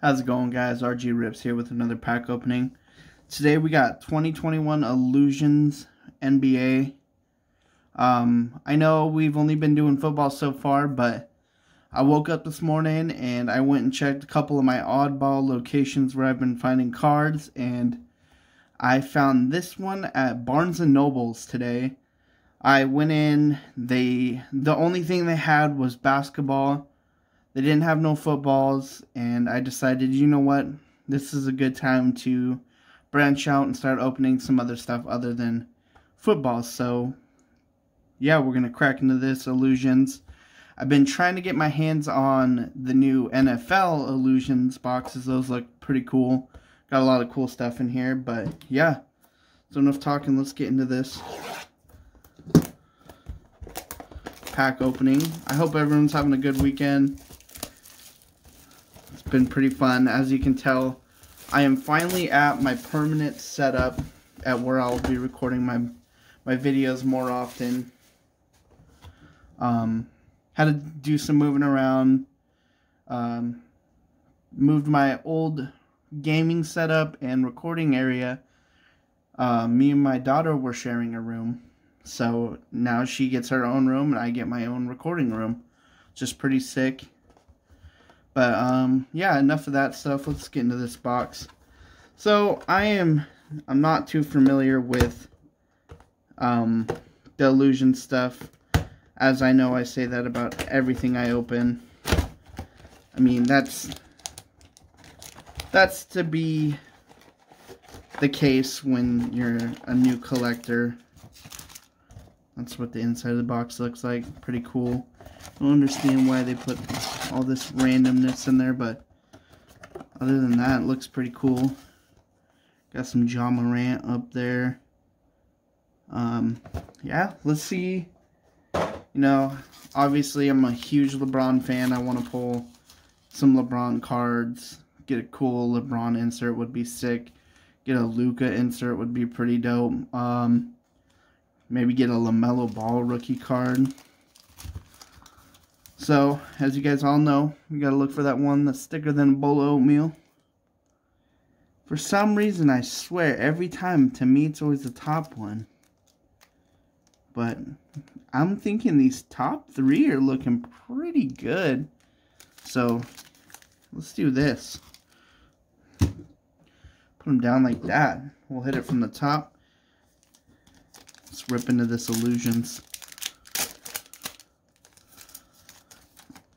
How's it going guys? RG Ripz here with another pack opening. Today we got 2021 Illusions NBA. Um, I know we've only been doing football so far, but I woke up this morning and I went and checked a couple of my oddball locations where I've been finding cards and I found this one at Barnes & Nobles today. I went in, they the only thing they had was basketball they didn't have no footballs, and I decided, you know what, this is a good time to branch out and start opening some other stuff other than football. So, yeah, we're gonna crack into this illusions. I've been trying to get my hands on the new NFL illusions boxes. Those look pretty cool. Got a lot of cool stuff in here, but yeah. So enough talking. Let's get into this pack opening. I hope everyone's having a good weekend been pretty fun. As you can tell, I am finally at my permanent setup at where I'll be recording my my videos more often. Um, had to do some moving around. Um, moved my old gaming setup and recording area. Uh, me and my daughter were sharing a room. So now she gets her own room and I get my own recording room. Just pretty sick. But, um, yeah, enough of that stuff. Let's get into this box. So, I am, I'm not too familiar with, um, stuff. As I know, I say that about everything I open. I mean, that's, that's to be the case when you're a new collector. That's what the inside of the box looks like. Pretty cool. I don't understand why they put all this randomness in there, but other than that, it looks pretty cool. Got some Ja Morant up there. Um, yeah, let's see. You know, obviously I'm a huge LeBron fan. I want to pull some LeBron cards. Get a cool LeBron insert would be sick. Get a Luka insert would be pretty dope. Um, maybe get a LaMelo Ball rookie card. So, as you guys all know, we gotta look for that one that's thicker than a bowl of oatmeal. For some reason, I swear, every time, to me, it's always the top one. But, I'm thinking these top three are looking pretty good. So, let's do this. Put them down like that. We'll hit it from the top. Let's rip into this Illusions.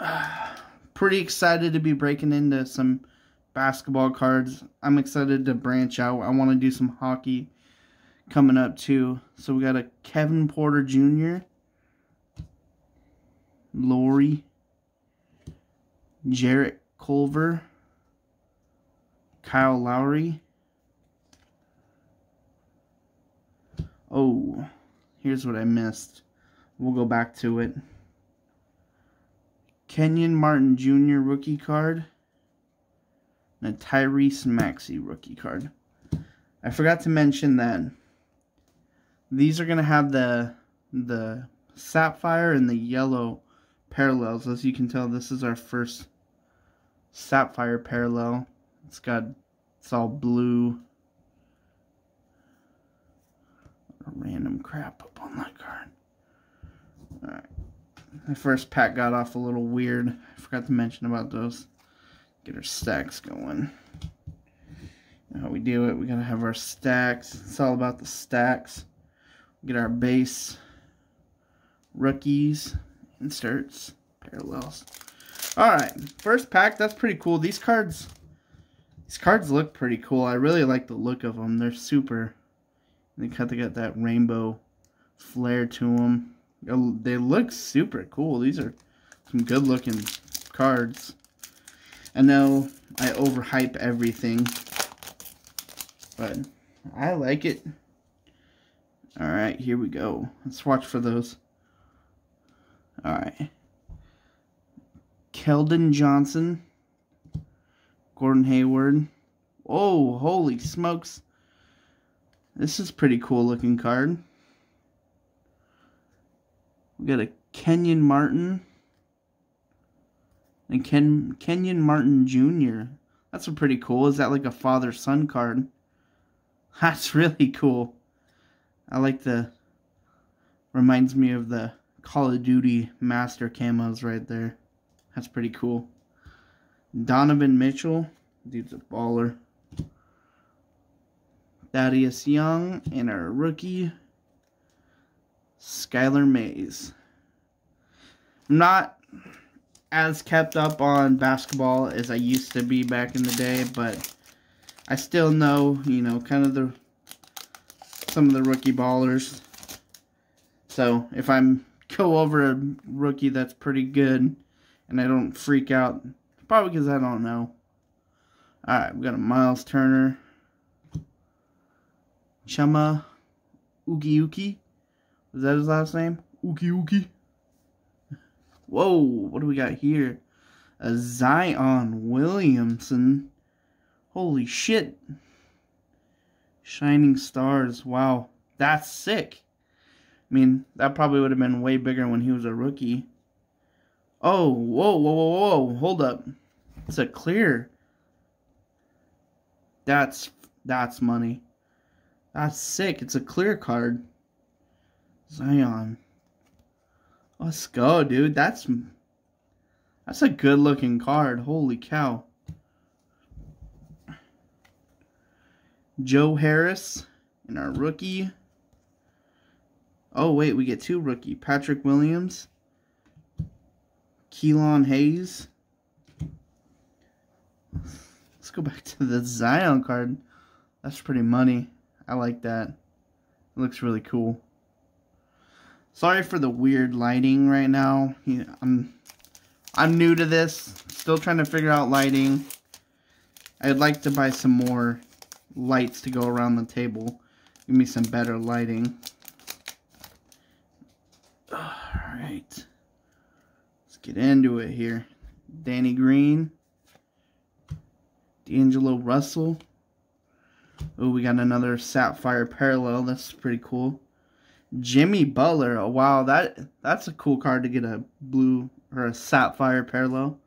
pretty excited to be breaking into some basketball cards. I'm excited to branch out. I want to do some hockey coming up too. So we got a Kevin Porter Jr., Lori, Jarrett Culver, Kyle Lowry. Oh, here's what I missed. We'll go back to it. Kenyon Martin Jr. rookie card. And a Tyrese Maxey rookie card. I forgot to mention that these are going to have the the sapphire and the yellow parallels. As you can tell, this is our first sapphire parallel. It's got, it's all blue. Random crap up on that card. Alright. My first pack got off a little weird. I forgot to mention about those. Get our stacks going. How we do it, we gotta have our stacks. It's all about the stacks. Get our base rookies, inserts, parallels. Alright, first pack, that's pretty cool. These cards, these cards look pretty cool. I really like the look of them. They're super, they kind of got that rainbow flare to them. Um, they look super cool. These are some good looking cards. I know I overhype everything, but I like it. Alright, here we go. Let's watch for those. Alright. Keldon Johnson. Gordon Hayward. Oh, holy smokes. This is pretty cool looking card. We got a Kenyon Martin and Ken Kenyon Martin Jr. That's a pretty cool. Is that like a father-son card? That's really cool. I like the... Reminds me of the Call of Duty Master camos right there. That's pretty cool. Donovan Mitchell. Dude's a baller. Thaddeus Young and our rookie, Skylar Mays. I'm not as kept up on basketball as I used to be back in the day, but I still know, you know, kind of the some of the rookie ballers. So if I'm go over a rookie that's pretty good and I don't freak out, probably because I don't know. Alright, we got a Miles Turner. Chuma Uki Is that his last name? Uki Uki. Whoa, what do we got here? A Zion Williamson. Holy shit. Shining Stars. Wow. That's sick. I mean, that probably would have been way bigger when he was a rookie. Oh, whoa, whoa, whoa, whoa. Hold up. It's a clear. That's that's money. That's sick. It's a clear card. Zion. Let's go, dude. That's that's a good looking card. Holy cow. Joe Harris and our rookie. Oh, wait, we get two rookie. Patrick Williams. Killian Hayes. Let's go back to the Zion card. That's pretty money. I like that. It looks really cool. Sorry for the weird lighting right now. I'm I'm new to this. Still trying to figure out lighting. I'd like to buy some more lights to go around the table. Give me some better lighting. Alright. Let's get into it here. Danny Green. D'Angelo Russell. Oh, we got another Sapphire Parallel. That's pretty cool. Jimmy Butler. Oh, wow, that that's a cool card to get a blue or a Sapphire Parallel.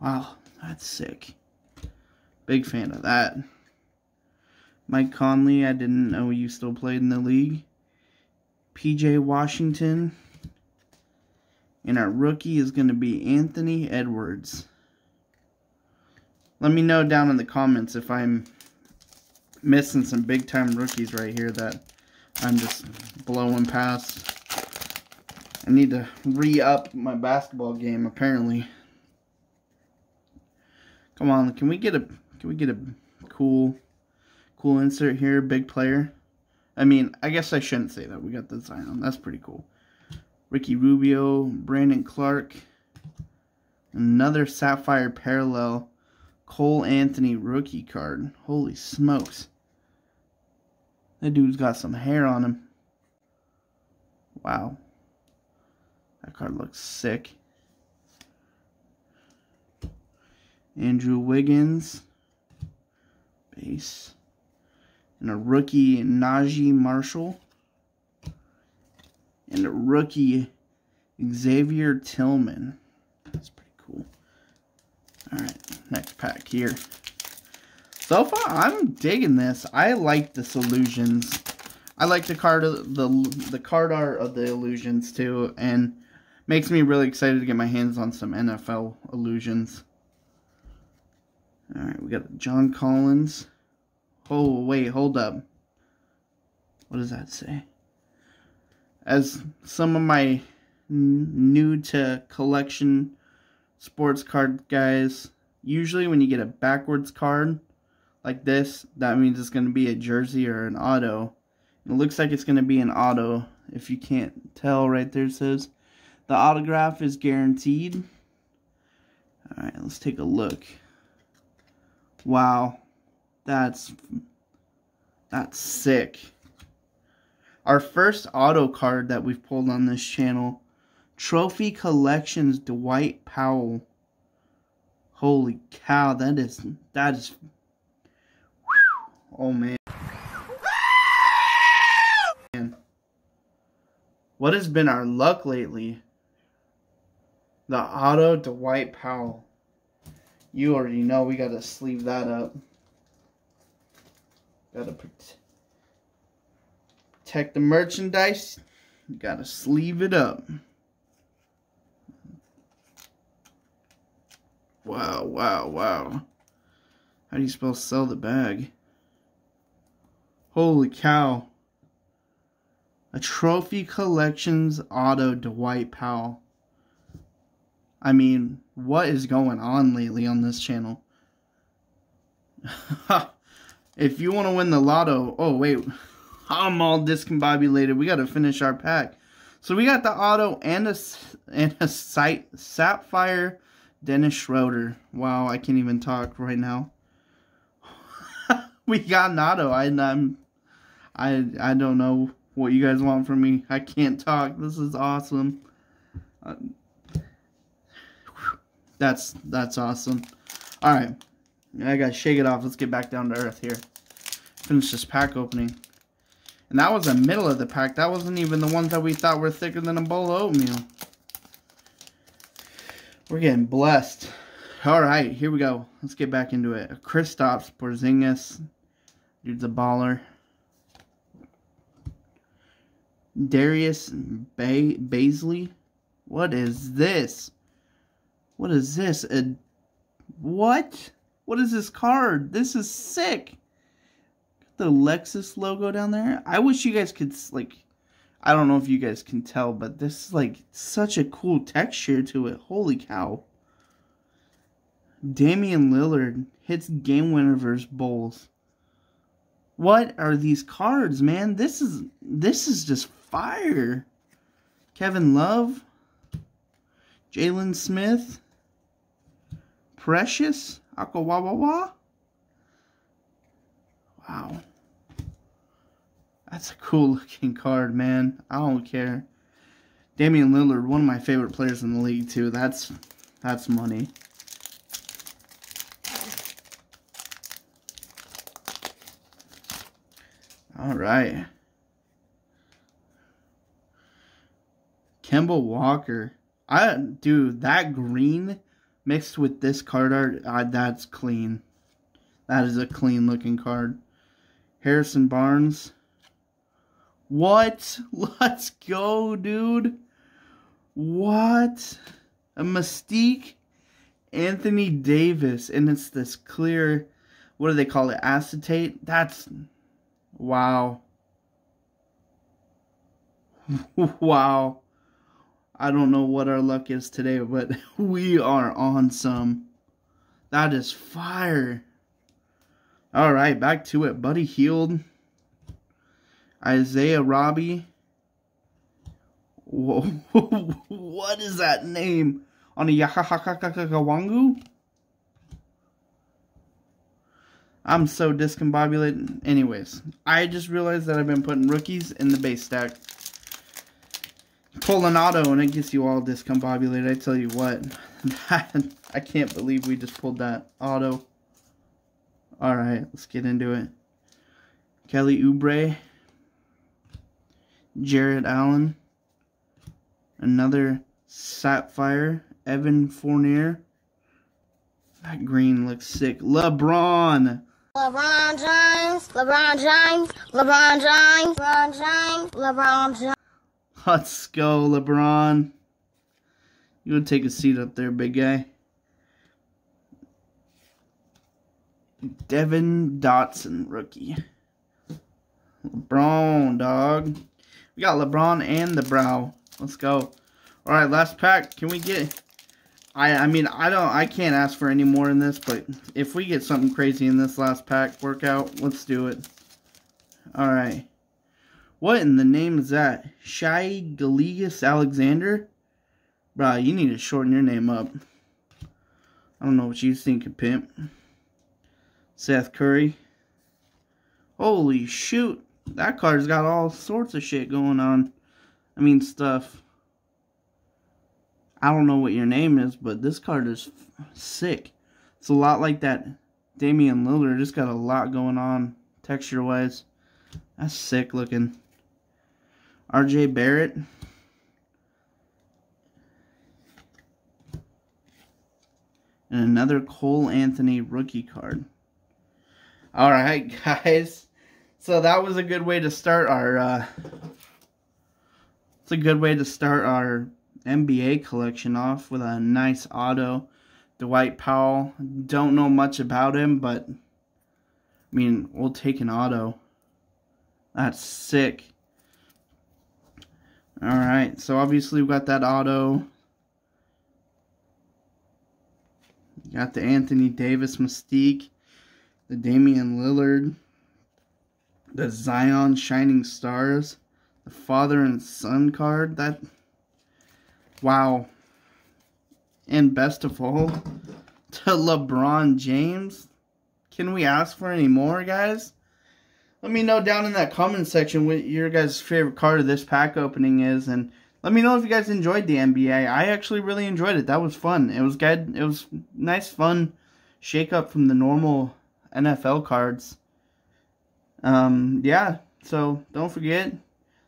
Wow, that's sick. Big fan of that. Mike Conley, I didn't know you still played in the league. PJ Washington. And our rookie is going to be Anthony Edwards. Let me know down in the comments if I'm missing some big time rookies right here that I'm just blowing past. I need to re-up my basketball game apparently. Come on, can we get a can we get a cool cool insert here, big player? I mean, I guess I shouldn't say that. We got the Zion. That's pretty cool. Ricky Rubio, Brandon Clarke. another Sapphire Parallel Cole Anthony rookie card. Holy smokes. That dude's got some hair on him. Wow. That card looks sick. Andrew Wiggins. Base. And a rookie Naji Marshall. And a rookie Xavier Tillman. That's pretty cool. Alright, next pack here. So far, I'm digging this. I like this illusions. I like the card the the card art of the illusions too, and makes me really excited to get my hands on some NFL illusions. All right, we got John Collins. Oh wait, hold up. What does that say? As some of my new to collection sports card guys, usually when you get a backwards card like this, that means it's going to be a jersey or an auto. It looks like it's going to be an auto. If you can't tell right there, it says the autograph is guaranteed. Alright, let's take a look. Wow. That's that's sick. Our first auto card that we've pulled on this channel. Trophy Collections Dwight Powell. Holy cow, that is that is Oh man. man. What has been our luck lately? The auto Dwight Powell. You already know we got to sleeve that up. Got to protect the merchandise. Got to sleeve it up. Wow, wow, wow. How do you spell sell the bag? Holy cow. A Trophy Collections Auto Dwight Powell. I mean, what is going on lately on this channel? if you want to win the lotto, oh wait, I'm all discombobulated. We got to finish our pack. So we got the auto and a and a site sapphire Dennis Schroeder. Wow, I can't even talk right now. we got an auto. I I'm I I don't know what you guys want from me. I can't talk. This is awesome. Uh, that's that's awesome. All right, I gotta shake it off. Let's get back down to earth here. Finish this pack opening. And that was the middle of the pack. That wasn't even the ones that we thought were thicker than a bowl of oatmeal. We're getting blessed. All right, here we go. Let's get back into it. Kristaps Porzingis. Dude's a baller. Darius ba Bazley. What is this? What is this? A what? What is this card? This is sick. The Lexus logo down there. I wish you guys could like I don't know if you guys can tell, but this is like such a cool texture to it. Holy cow. Damian Lillard hits game winner versus Bulls. What are these cards, man? This is this is just fire. Kevin Love, Jalen Smith, Precious Akwababa. Wow. That's a cool looking card, man. I don't care. Damian Lillard, one of my favorite players in the league too. That's that's money. All right. Kemba Walker. I dude, that green mixed with this card art, uh, that's clean. That is a clean looking card. Harrison Barnes. What? Let's go, dude. What? A Mystique? Anthony Davis. And it's this clear, what do they call it? Acetate? That's, wow. wow. I don't know what our luck is today, but we are on some. That is fire. All right, back to it. Buddy Hield. Isaiah Roby. Whoa. what is that name? On a Yakakakawangu? I'm so discombobulated. Anyways, I just realized that I've been putting rookies in the base stack pull an auto and it gets you all discombobulated. I tell you what, I can't believe we just pulled that auto. All right, let's get into it. Kelly Oubre, Jarrett Allen, another Sapphire, Evan Fournier. That green looks sick. LeBron. LeBron James, LeBron James, LeBron James, LeBron James, LeBron James. Let's go, LeBron. You would take a seat up there, big guy. Devon Dotson, rookie. LeBron, dog. We got LeBron and the brow. Let's go. All right, last pack. Can we get... I I mean, I don't... I can't ask for any more in this, but if we get something crazy in this last pack workout, let's do it. All right. What in the name is that? Shai Gilgeous Alexander? Bruh, you need to shorten your name up. I don't know what you think, pimp. Seth Curry. Holy shoot. That card's got all sorts of shit going on. I mean, stuff. I don't know what your name is, but this card is sick. It's a lot like that Damian Lillard. It's got a lot going on texture-wise. That's sick looking. RJ Barrett. And another Cole Anthony rookie card. All right, guys. So that was a good way to start our. Uh, it's a good way to start our NBA collection off with a nice auto. Dwight Powell. Don't know much about him, but I mean, we'll take an auto. That's sick. All right, so obviously we got that auto. Got the Anthony Davis Mystique, the Damian Lillard, the Zion Shining Stars, the father and son card. That wow. And best of all, to LeBron James. Can we ask for any more, guys? Let me know down in that comment section what your guys' favorite card of this pack opening is, and let me know if you guys enjoyed the NBA. I actually really enjoyed it. That was fun. It was good. It was nice, fun shake up from the normal NFL cards. Um, yeah. So don't forget,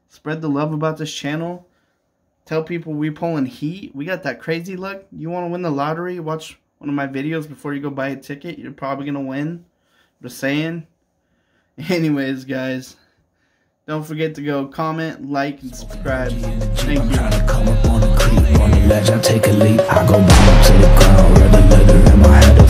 spread the love about this channel. Tell people we pulling heat. We got that crazy luck. You want to win the lottery? Watch one of my videos before you go buy a ticket. You're probably gonna win. Just saying. Anyways, guys. Don't forget to go comment, like, and subscribe. Thank you. Come up on the creep, on the ledge, I take a leap. I go to the ground, in my head,